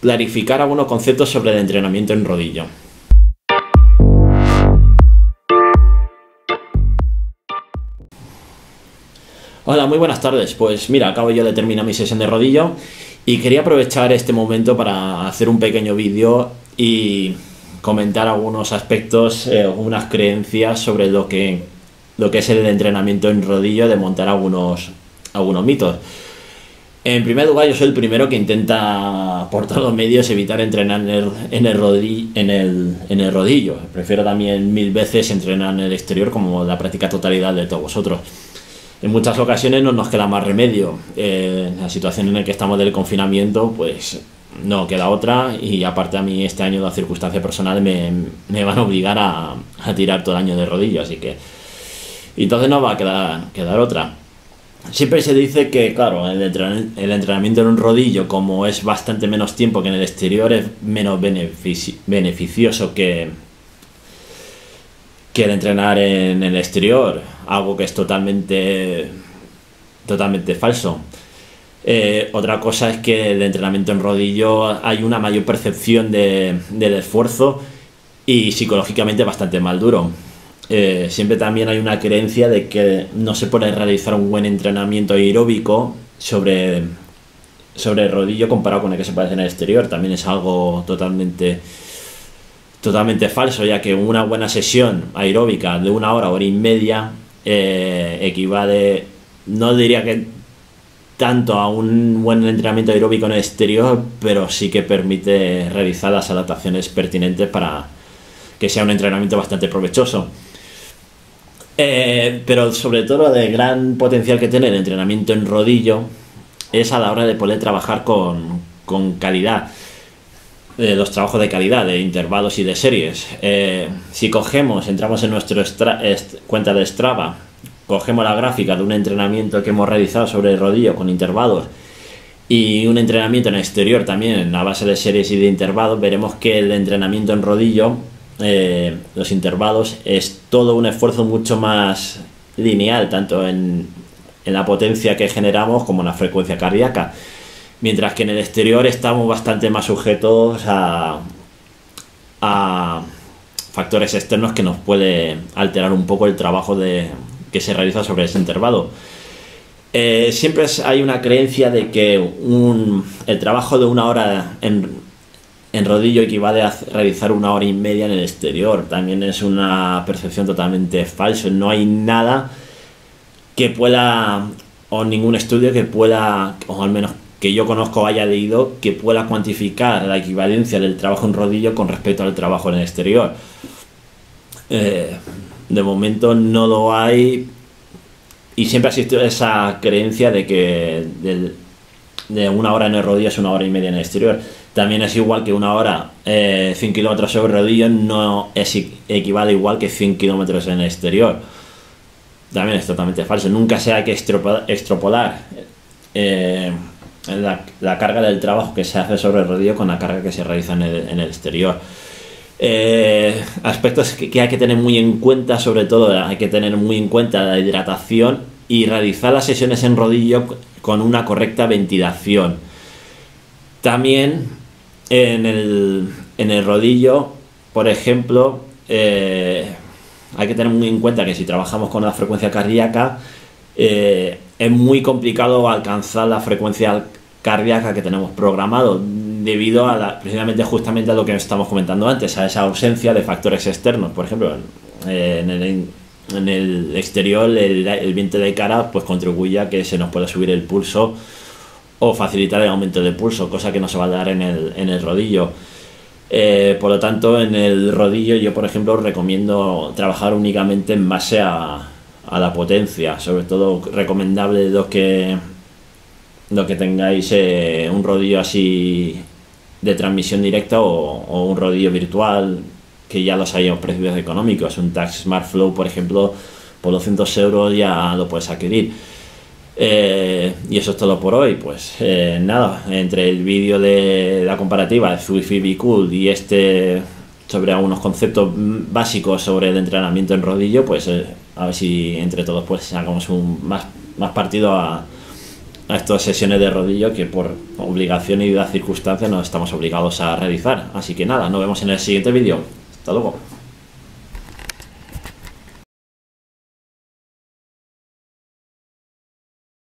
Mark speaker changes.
Speaker 1: clarificar algunos conceptos sobre el entrenamiento en rodillo. Hola, muy buenas tardes. Pues mira, acabo yo de terminar mi sesión de rodillo y quería aprovechar este momento para hacer un pequeño vídeo y comentar algunos aspectos, eh, algunas creencias sobre lo que, lo que es el entrenamiento en rodillo, de montar algunos, algunos mitos. En primer lugar, yo soy el primero que intenta, por todos los medios, evitar entrenar en el, en el, rodillo, en el, en el rodillo. Prefiero también mil veces entrenar en el exterior como la práctica totalidad de todos vosotros. En muchas ocasiones no nos queda más remedio. Eh, la situación en la que estamos del confinamiento, pues no queda otra y aparte a mí este año las circunstancias personales me, van a obligar a, tirar todo el año de rodillo, así que entonces no va a quedar otra. Siempre se dice que, claro, el, entrenamiento en un rodillo, como es bastante menos tiempo que en el exterior, es menos beneficioso que, que el entrenar en el exterior, algo que es totalmente, totalmente falso. Eh, otra cosa es que el entrenamiento en rodillo hay una mayor percepción de, del esfuerzo y psicológicamente bastante más duro. Eh, siempre también hay una creencia de que no se puede realizar un buen entrenamiento aeróbico sobre, sobre el rodillo comparado con el que se puede hacer en el exterior. También es algo totalmente, totalmente falso, ya que una buena sesión aeróbica de una hora, hora y media, eh, equivale, no diría que tanto a un buen entrenamiento aeróbico en el exterior, pero sí que permite realizar las adaptaciones pertinentes para que sea un entrenamiento bastante provechoso. Eh, pero sobre todo el gran potencial que tiene el entrenamiento en rodillo es a la hora de poder trabajar con, con calidad. Eh, los trabajos de calidad, de intervalos y de series. Eh, si cogemos, entramos en nuestra cuenta de Strava, cogemos la gráfica de un entrenamiento que hemos realizado sobre el rodillo con intervalos y un entrenamiento en exterior también a base de series y de intervalos, veremos que el entrenamiento en rodillo eh, los intervalos es todo un esfuerzo mucho más lineal, tanto en, la potencia que generamos como en la frecuencia cardíaca. Mientras que en el exterior estamos bastante más sujetos a, a factores externos que nos puede alterar un poco el trabajo de, que se realiza sobre ese intervalo. Eh, siempre hay una creencia de que el trabajo de una hora en, en rodillo equivale a realizar una hora y media en el exterior. También es una percepción totalmente falsa. No hay nada que pueda, o ningún estudio que pueda, o al menos que yo conozco haya leído, que pueda cuantificar la equivalencia del trabajo en rodillo con respecto al trabajo en el exterior. Eh, de momento no lo hay y siempre ha existido esa creencia de que de una hora en el rodillo es una hora y media en el exterior también es igual que una hora eh, 100 kilómetros sobre rodillo no es equivale igual que 100 kilómetros en el exterior. También es totalmente falso. Nunca se hay que extrapolar eh, la, carga del trabajo que se hace sobre el rodillo con la carga que se realiza en el, exterior. Eh, aspectos que, hay que tener muy en cuenta, sobre todo hay que tener muy en cuenta la hidratación y realizar las sesiones en rodillo con una correcta ventilación. También en el, en el rodillo, por ejemplo, eh, hay que tener muy en cuenta que si trabajamos con la frecuencia cardíaca, eh, es muy complicado alcanzar la frecuencia cardíaca que tenemos programado debido a la, precisamente justamente a lo que estamos comentando antes, a esa ausencia de factores externos. Por ejemplo, en, el, en el, exterior el, viento de cara pues contribuye a que se nos pueda subir el pulso o facilitar el aumento de pulso, cosa que no se va a dar en el, en el rodillo. Eh, por lo tanto, en el rodillo yo, por ejemplo, recomiendo trabajar únicamente en base a, a la potencia. Sobre todo recomendable los que, lo que tengáis eh, un rodillo así de transmisión directa o, un rodillo virtual, que ya los hay a precios económicos. Un Tag Smart Flow, por ejemplo, por 200 euros ya lo puedes adquirir. Eh, y eso es todo por hoy. Pues eh, nada, entre el vídeo de la comparativa de Swift Be Cool y este sobre algunos conceptos básicos sobre el entrenamiento en rodillo, pues eh, a ver si entre todos pues hagamos un más, más partido a, estas sesiones de rodillo que por obligación y las circunstancias no estamos obligados a realizar. Así que nada, nos vemos en el siguiente vídeo. Hasta luego.